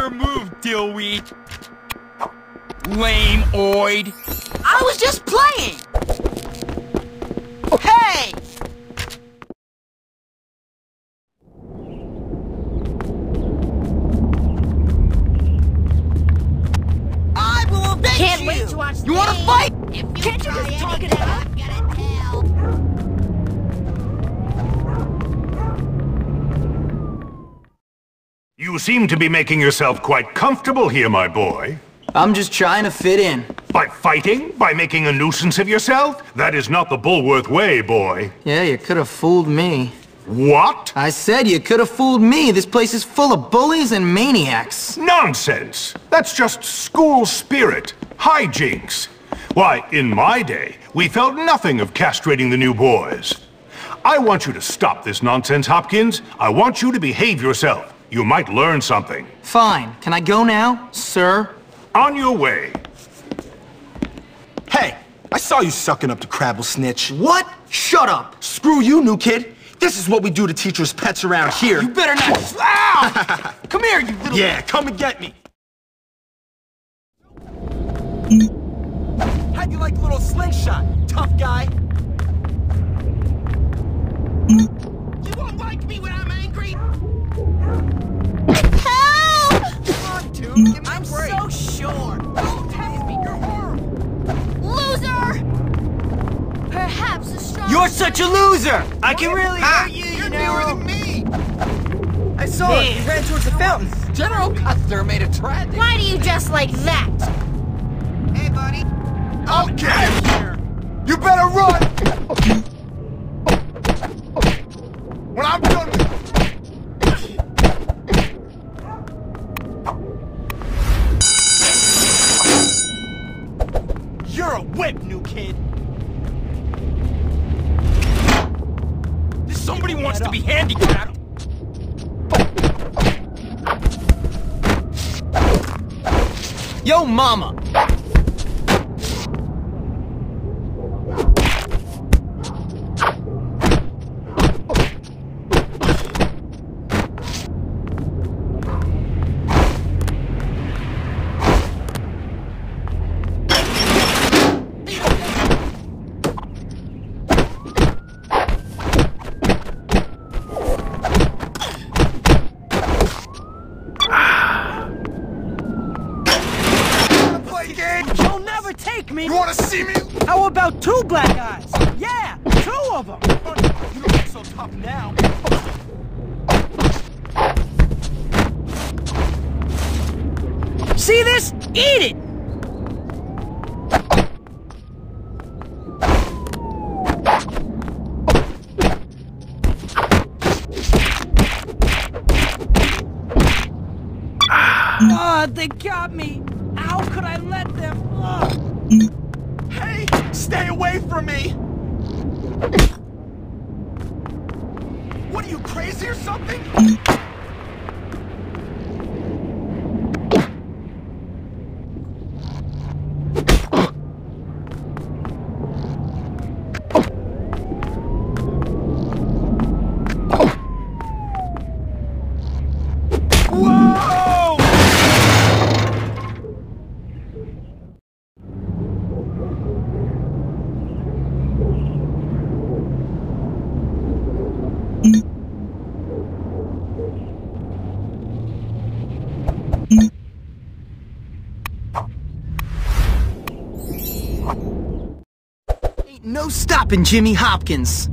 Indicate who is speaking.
Speaker 1: move, dillweed. Lame-oid.
Speaker 2: I was just playing! Hey! I will avenge
Speaker 3: Can't
Speaker 2: you!
Speaker 3: wait to watch
Speaker 2: You wanna fight?
Speaker 3: If you Can't you just talk it out?
Speaker 4: You seem to be making yourself quite comfortable here, my boy.
Speaker 5: I'm just trying to fit in.
Speaker 4: By fighting? By making a nuisance of yourself? That is not the Bullworth way, boy.
Speaker 5: Yeah, you could have fooled me.
Speaker 4: What?
Speaker 5: I said you could have fooled me. This place is full of bullies and maniacs.
Speaker 4: Nonsense! That's just school spirit. Hijinks. Why, in my day, we felt nothing of castrating the new boys. I want you to stop this nonsense, Hopkins. I want you to behave yourself. You might learn something.
Speaker 5: Fine. Can I go now, sir?
Speaker 4: On your way.
Speaker 6: Hey, I saw you sucking up to Crabblesnitch.
Speaker 5: What? Shut up.
Speaker 6: Screw you, new kid. This is what we do to teachers' pets around ah, here.
Speaker 5: You better not. Ow! Ah! Come here, you little.
Speaker 6: Yeah, come and get me. How'd you like a little slingshot, tough guy?
Speaker 5: Such a loser. I can really
Speaker 2: Ha!
Speaker 5: hurt you, you
Speaker 2: You're
Speaker 5: know.
Speaker 2: newer than me!
Speaker 5: I saw it. He ran towards the fountain.
Speaker 2: General Custer made a tragic.
Speaker 3: Why do you dress like that?
Speaker 2: Hey, buddy.
Speaker 6: I'll get here. You better run. When I'm done with You're a whip, new kid.
Speaker 1: Somebody wants to be handicapped.
Speaker 5: Yo, mama.
Speaker 7: Never me.
Speaker 6: You wanna see me?
Speaker 7: How about two black eyes? Yeah, two of them.
Speaker 6: You don't look so tough now.
Speaker 7: See this? Eat it. Ah, they got me. How could I let them? Ugh.
Speaker 6: Hey, stay away from me. What are you crazy or something?
Speaker 5: Ain't no stopping Jimmy Hopkins.